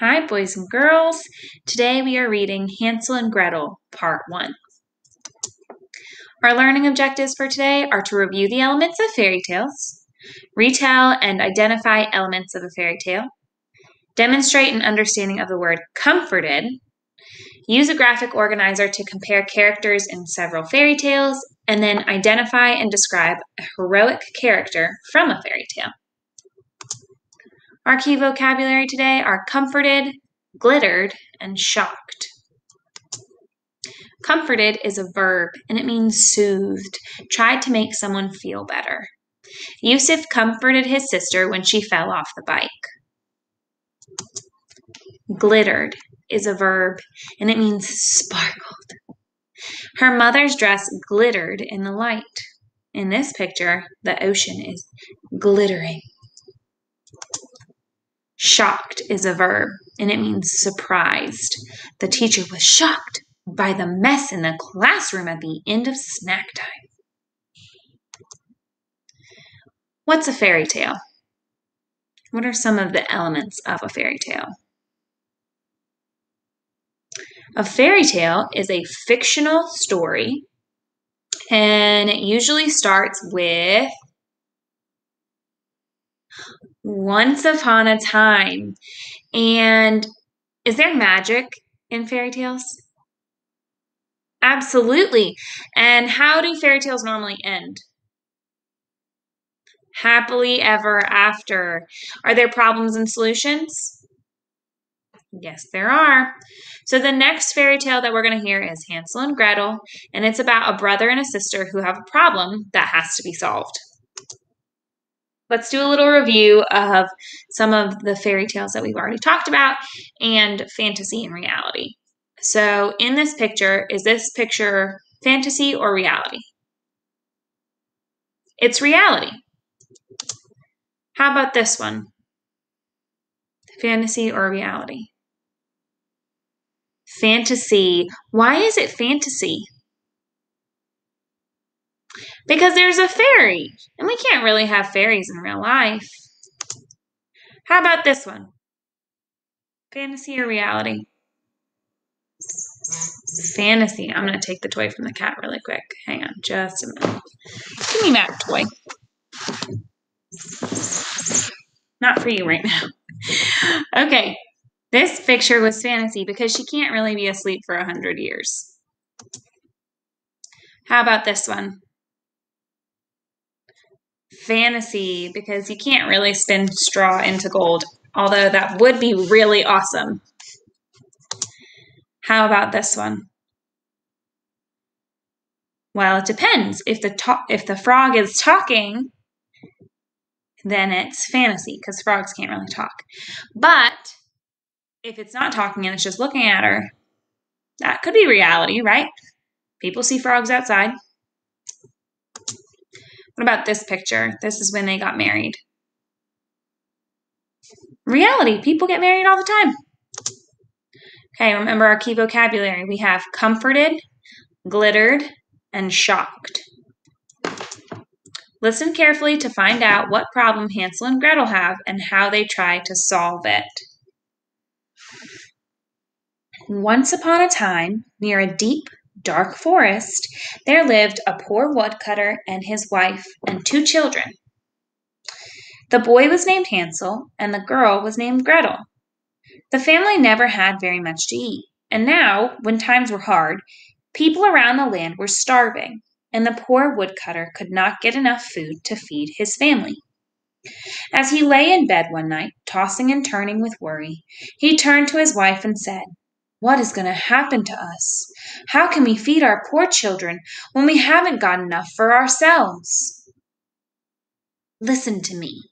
Hi, boys and girls. Today we are reading Hansel and Gretel, Part 1. Our learning objectives for today are to review the elements of fairy tales, retell and identify elements of a fairy tale, demonstrate an understanding of the word comforted, use a graphic organizer to compare characters in several fairy tales, and then identify and describe a heroic character from a fairy tale. Our key vocabulary today are comforted, glittered, and shocked. Comforted is a verb and it means soothed, tried to make someone feel better. Yusuf comforted his sister when she fell off the bike. Glittered is a verb and it means sparkled. Her mother's dress glittered in the light. In this picture, the ocean is glittering. Shocked is a verb and it means surprised. The teacher was shocked by the mess in the classroom at the end of snack time. What's a fairy tale? What are some of the elements of a fairy tale? A fairy tale is a fictional story and it usually starts with once upon a time. And is there magic in fairy tales? Absolutely. And how do fairy tales normally end? Happily ever after. Are there problems and solutions? Yes, there are. So, the next fairy tale that we're going to hear is Hansel and Gretel, and it's about a brother and a sister who have a problem that has to be solved let's do a little review of some of the fairy tales that we've already talked about and fantasy and reality. So, in this picture, is this picture fantasy or reality? It's reality. How about this one? Fantasy or reality? Fantasy. Why is it fantasy? Because there's a fairy, and we can't really have fairies in real life. How about this one? Fantasy or reality? Fantasy. I'm going to take the toy from the cat really quick. Hang on just a minute. Give me that toy. Not for you right now. okay. This picture was fantasy because she can't really be asleep for a hundred years. How about this one? Fantasy because you can't really spin straw into gold, although that would be really awesome. How about this one? Well, it depends. If the to- if the frog is talking, then it's fantasy because frogs can't really talk. But if it's not talking and it's just looking at her, that could be reality, right? People see frogs outside. What about this picture? This is when they got married. Reality, people get married all the time. Okay, remember our key vocabulary. We have comforted, glittered, and shocked. Listen carefully to find out what problem Hansel and Gretel have and how they try to solve it. Once upon a time, near a deep dark forest, there lived a poor woodcutter and his wife and two children. The boy was named Hansel, and the girl was named Gretel. The family never had very much to eat, and now, when times were hard, people around the land were starving, and the poor woodcutter could not get enough food to feed his family. As he lay in bed one night, tossing and turning with worry, he turned to his wife and said, what is going to happen to us? How can we feed our poor children when we haven't got enough for ourselves? Listen to me,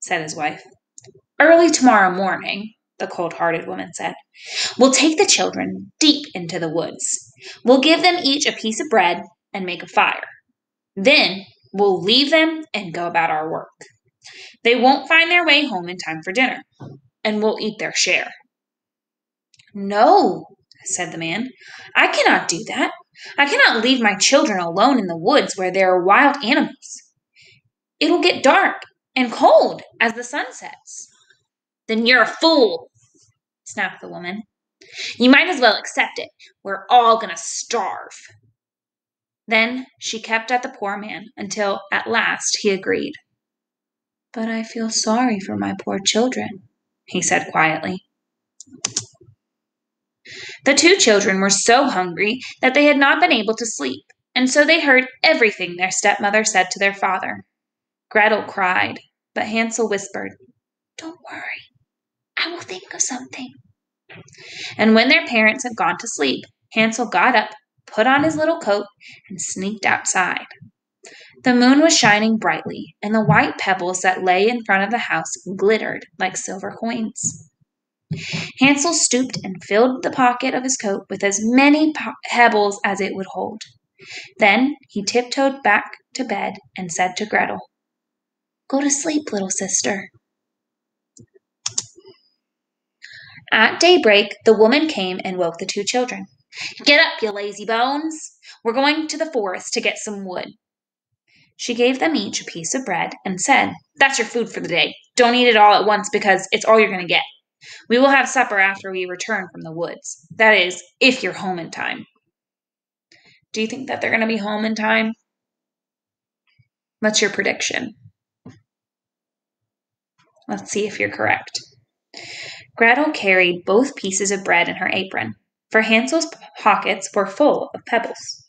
said his wife. Early tomorrow morning, the cold hearted woman said, we'll take the children deep into the woods. We'll give them each a piece of bread and make a fire. Then we'll leave them and go about our work. They won't find their way home in time for dinner, and we'll eat their share. No, said the man. I cannot do that. I cannot leave my children alone in the woods where there are wild animals. It'll get dark and cold as the sun sets. Then you're a fool, snapped the woman. You might as well accept it. We're all going to starve. Then she kept at the poor man until at last he agreed. But I feel sorry for my poor children, he said quietly. The two children were so hungry that they had not been able to sleep, and so they heard everything their stepmother said to their father. Gretel cried, but Hansel whispered, Don't worry, I will think of something. And when their parents had gone to sleep, Hansel got up, put on his little coat, and sneaked outside. The moon was shining brightly, and the white pebbles that lay in front of the house glittered like silver coins. Hansel stooped and filled the pocket of his coat with as many pebbles as it would hold. Then he tiptoed back to bed and said to Gretel, Go to sleep, little sister. At daybreak, the woman came and woke the two children. Get up, you lazy bones! We're going to the forest to get some wood. She gave them each a piece of bread and said, That's your food for the day. Don't eat it all at once because it's all you're going to get. We will have supper after we return from the woods. That is, if you're home in time. Do you think that they're going to be home in time? What's your prediction? Let's see if you're correct. Gretel carried both pieces of bread in her apron, for Hansel's pockets were full of pebbles.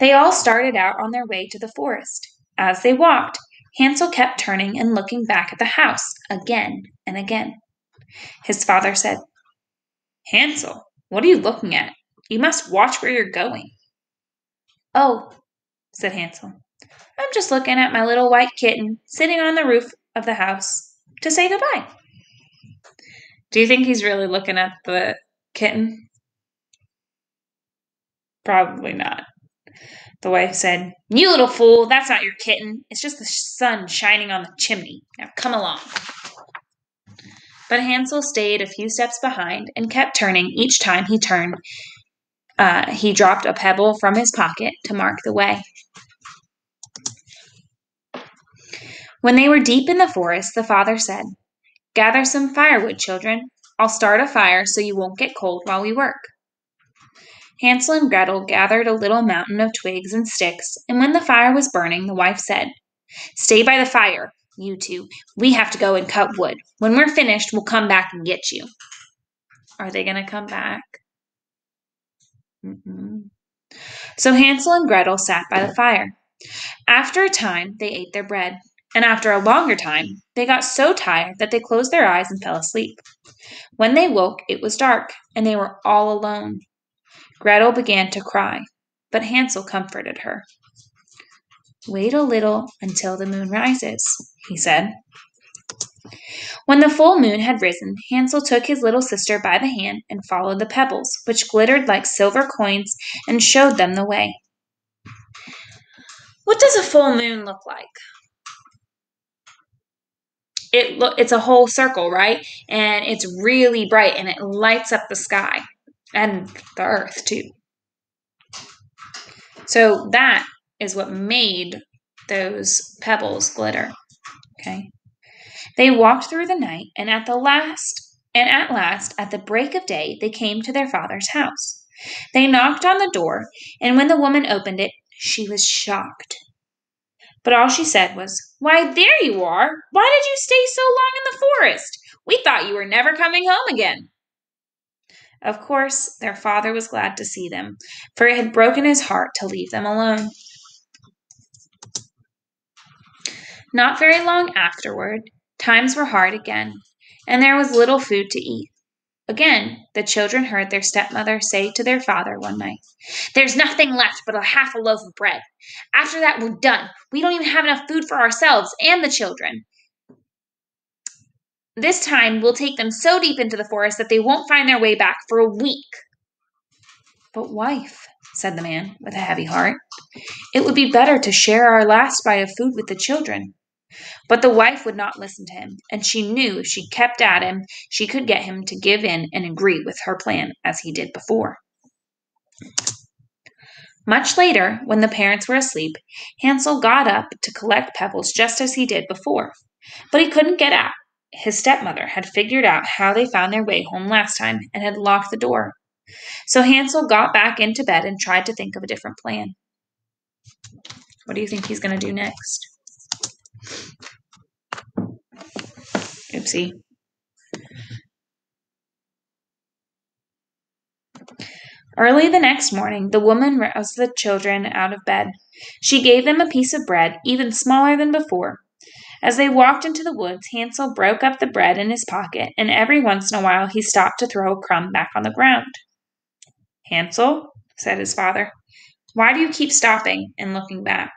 They all started out on their way to the forest. As they walked, Hansel kept turning and looking back at the house again and again. His father said, Hansel, what are you looking at? You must watch where you're going. Oh, said Hansel, I'm just looking at my little white kitten sitting on the roof of the house to say goodbye. Do you think he's really looking at the kitten? Probably not. The wife said, You little fool, that's not your kitten. It's just the sun shining on the chimney. Now come along. But Hansel stayed a few steps behind and kept turning each time he turned. Uh, he dropped a pebble from his pocket to mark the way. When they were deep in the forest, the father said, Gather some firewood, children. I'll start a fire so you won't get cold while we work. Hansel and Gretel gathered a little mountain of twigs and sticks, and when the fire was burning, the wife said, Stay by the fire, you two. We have to go and cut wood. When we're finished, we'll come back and get you. Are they going to come back? mm So Hansel and Gretel sat by the fire. After a time, they ate their bread and after a longer time, they got so tired that they closed their eyes and fell asleep. When they woke, it was dark, and they were all alone. Gretel began to cry, but Hansel comforted her. Wait a little until the moon rises, he said. When the full moon had risen, Hansel took his little sister by the hand and followed the pebbles, which glittered like silver coins, and showed them the way. What does a full moon look like? it look it's a whole circle, right? And it's really bright and it lights up the sky and the earth too. So that is what made those pebbles glitter. Okay. They walked through the night and at the last and at last at the break of day they came to their father's house. They knocked on the door, and when the woman opened it, she was shocked but all she said was, Why, there you are! Why did you stay so long in the forest? We thought you were never coming home again. Of course, their father was glad to see them, for it had broken his heart to leave them alone. Not very long afterward, times were hard again, and there was little food to eat. Again, the children heard their stepmother say to their father one night, There's nothing left but a half a loaf of bread. After that, we're done. We don't even have enough food for ourselves and the children. This time, we'll take them so deep into the forest that they won't find their way back for a week. But, wife, said the man with a heavy heart, it would be better to share our last bite of food with the children. But the wife would not listen to him, and she knew if she kept at him, she could get him to give in and agree with her plan as he did before. Much later, when the parents were asleep, Hansel got up to collect pebbles just as he did before, but he couldn't get out. his stepmother had figured out how they found their way home last time and had locked the door. So Hansel got back into bed and tried to think of a different plan. What do you think he's going to do next? Oopsie. Early the next morning, the woman roused the children out of bed. She gave them a piece of bread, even smaller than before. As they walked into the woods, Hansel broke up the bread in his pocket, and every once in a while he stopped to throw a crumb back on the ground. Hansel, said his father, why do you keep stopping and looking back?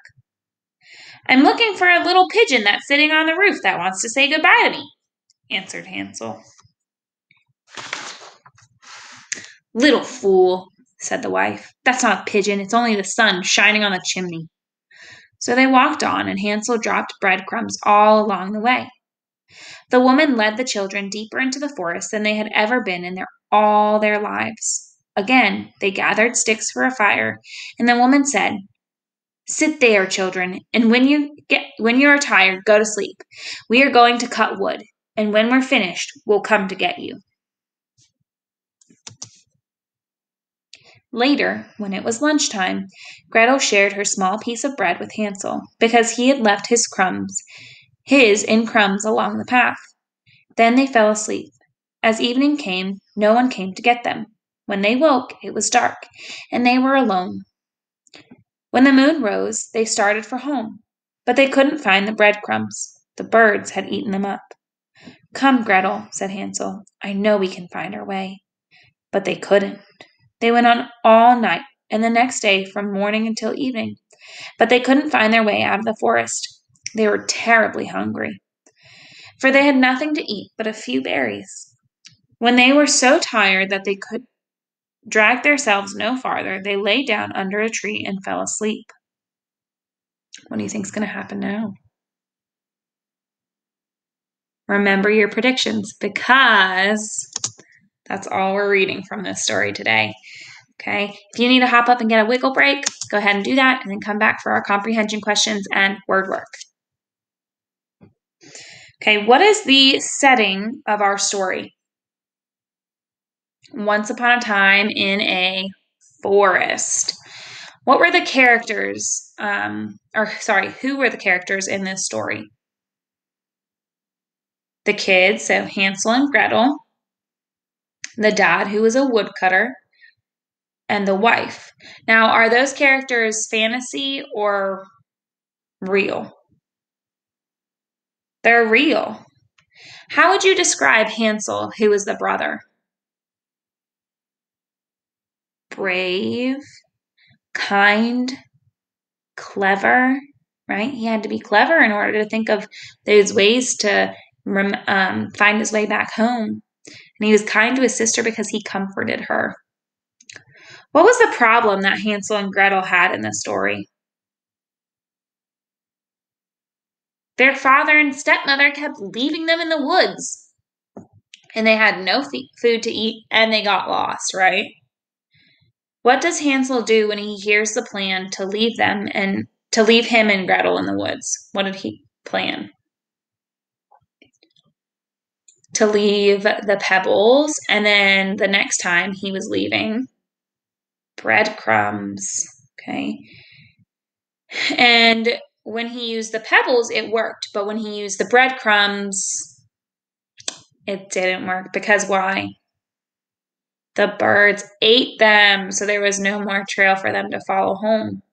I'm looking for a little pigeon that's sitting on the roof that wants to say goodbye to me, answered Hansel. Little fool, said the wife. That's not a pigeon, it's only the sun shining on the chimney. So they walked on, and Hansel dropped breadcrumbs all along the way. The woman led the children deeper into the forest than they had ever been in their all their lives. Again, they gathered sticks for a fire, and the woman said, Sit there, children, and when you get when you are tired, go to sleep. We are going to cut wood, and when we're finished, we'll come to get you. Later, when it was lunchtime, Gretel shared her small piece of bread with Hansel, because he had left his crumbs, his in crumbs along the path. Then they fell asleep. As evening came, no one came to get them. When they woke, it was dark, and they were alone. When the moon rose, they started for home, but they couldn't find the breadcrumbs. The birds had eaten them up. Come, Gretel, said Hansel. I know we can find our way. But they couldn't. They went on all night and the next day from morning until evening, but they couldn't find their way out of the forest. They were terribly hungry, for they had nothing to eat but a few berries. When they were so tired that they could drag themselves no farther, they lay down under a tree and fell asleep. What do you think is going to happen now? Remember your predictions because that's all we're reading from this story today. Okay, if you need to hop up and get a wiggle break, go ahead and do that and then come back for our comprehension questions and word work. Okay, what is the setting of our story? Once upon a time in a forest. What were the characters, um, or sorry, who were the characters in this story? The kids, so Hansel and Gretel, the dad, who was a woodcutter, and the wife. Now, are those characters fantasy or real? They're real. How would you describe Hansel, who was the brother? Brave, kind, clever, right? He had to be clever in order to think of those ways to um, find his way back home. And he was kind to his sister because he comforted her. What was the problem that Hansel and Gretel had in the story? Their father and stepmother kept leaving them in the woods. And they had no food to eat and they got lost, right? What does Hansel do when he hears the plan to leave them and to leave him and Gretel in the woods? What did he plan? to leave the pebbles. And then the next time he was leaving, breadcrumbs. Okay. And when he used the pebbles, it worked. But when he used the breadcrumbs, it didn't work. Because why? The birds ate them. So there was no more trail for them to follow home.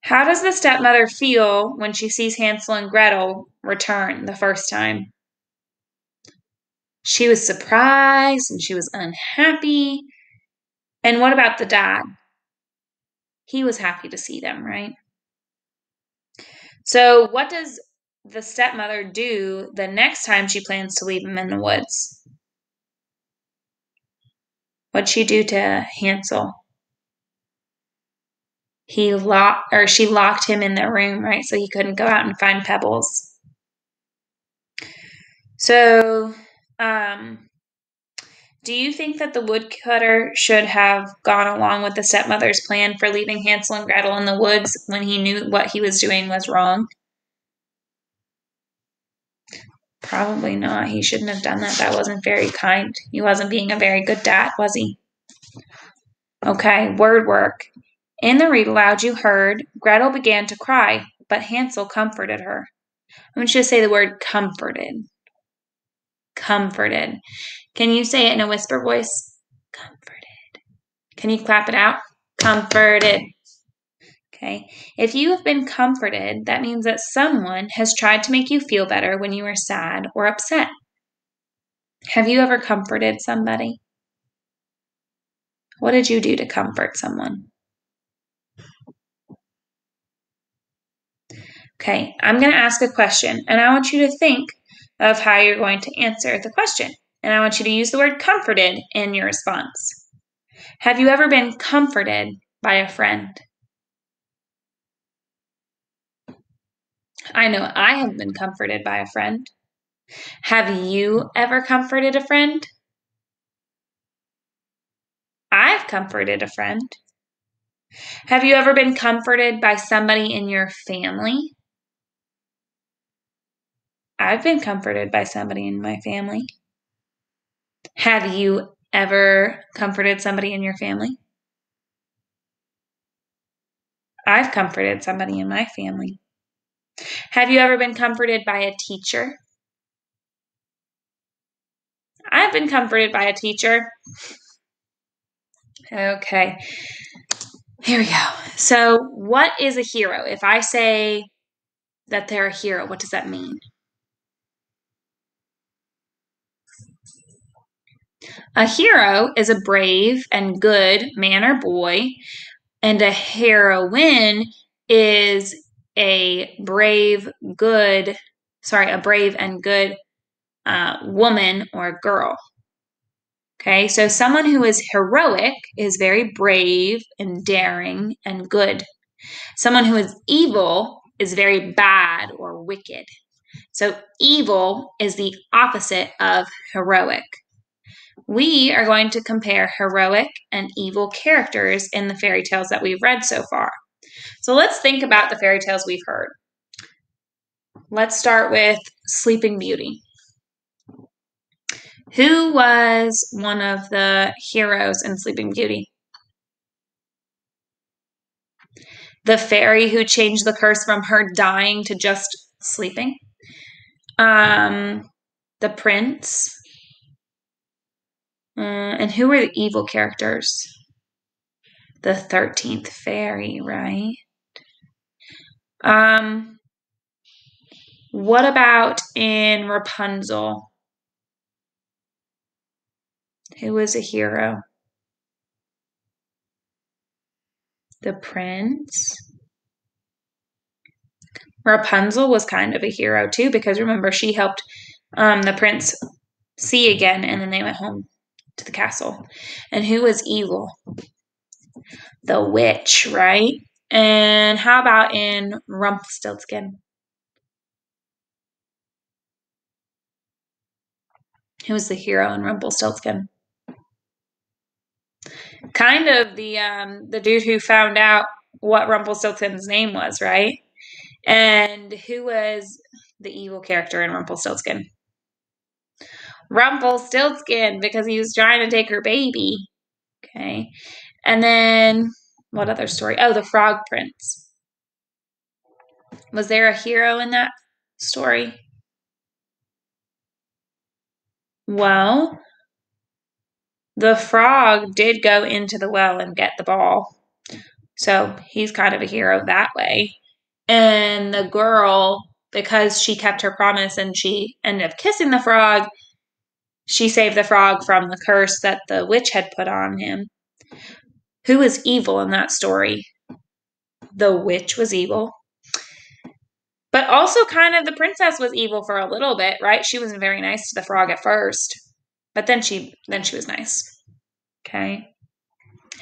How does the stepmother feel when she sees Hansel and Gretel return the first time? She was surprised and she was unhappy. And what about the dad? He was happy to see them, right? So, what does the stepmother do the next time she plans to leave him in the woods? What'd she do to Hansel? He locked or she locked him in the room, right? So he couldn't go out and find pebbles. So um, do you think that the woodcutter should have gone along with the stepmother's plan for leaving Hansel and Gretel in the woods when he knew what he was doing was wrong? Probably not. He shouldn't have done that. That wasn't very kind. He wasn't being a very good dad, was he? Okay, word work. In the read aloud you heard, Gretel began to cry, but Hansel comforted her. I want you to say the word comforted. Comforted. Can you say it in a whisper voice? Comforted. Can you clap it out? Comforted. Okay. If you have been comforted, that means that someone has tried to make you feel better when you are sad or upset. Have you ever comforted somebody? What did you do to comfort someone? Okay, I'm going to ask a question and I want you to think of how you're going to answer the question. And I want you to use the word comforted in your response. Have you ever been comforted by a friend? I know I have been comforted by a friend. Have you ever comforted a friend? I've comforted a friend. Have you ever been comforted by somebody in your family? I've been comforted by somebody in my family. Have you ever comforted somebody in your family? I've comforted somebody in my family. Have you ever been comforted by a teacher? I've been comforted by a teacher. Okay, here we go. So, what is a hero? If I say that they're a hero, what does that mean? A hero is a brave and good man or boy, and a heroine is a brave, good, sorry, a brave and good uh, woman or girl. Okay, so someone who is heroic is very brave and daring and good. Someone who is evil is very bad or wicked. So, evil is the opposite of heroic. We are going to compare heroic and evil characters in the fairy tales that we've read so far. So let's think about the fairy tales we've heard. Let's start with Sleeping Beauty. Who was one of the heroes in Sleeping Beauty? The fairy who changed the curse from her dying to just sleeping. Um, the prince uh, and who were the evil characters? The 13th fairy, right? Um, what about in Rapunzel? Who was a hero? The prince. Rapunzel was kind of a hero too, because remember, she helped um, the prince see again, and then they went home to the castle. And who was evil? The witch, right? And how about in Rumpelstiltskin? Who was the hero in Rumpelstiltskin? Kind of the um, the dude who found out what Rumpelstiltskin's name was, right? And who was the evil character in Rumpelstiltskin? Rumpelstiltskin because he was trying to take her baby. Okay. And then what other story? Oh, the Frog Prince. Was there a hero in that story? Well, the frog did go into the well and get the ball. So he's kind of a hero that way. And the girl, because she kept her promise and she ended up kissing the frog, she saved the frog from the curse that the witch had put on him. Who was evil in that story? The witch was evil. But also, kind of, the princess was evil for a little bit, right? She wasn't very nice to the frog at first, but then she then she was nice. Okay,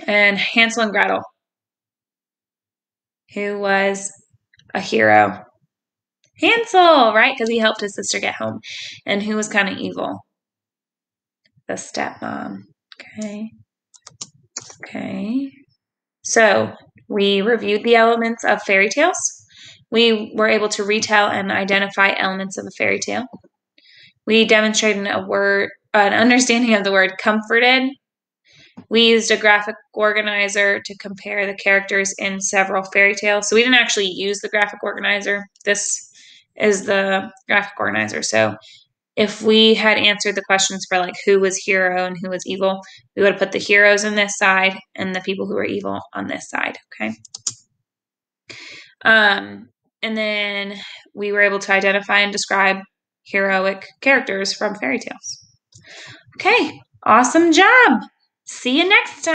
and Hansel and Gretel, who was a hero. Hansel, right? Because he helped his sister get home, and who was kind of evil the stepmom. Okay. Okay. So we reviewed the elements of fairy tales. We were able to retell and identify elements of a fairy tale. We demonstrated a word, an understanding of the word comforted. We used a graphic organizer to compare the characters in several fairy tales. So we didn't actually use the graphic organizer. This is the graphic organizer. So if we had answered the questions for like who was hero and who was evil, we would have put the heroes on this side and the people who were evil on this side. Okay. Um, and then we were able to identify and describe heroic characters from fairy tales. Okay, awesome job. See you next time.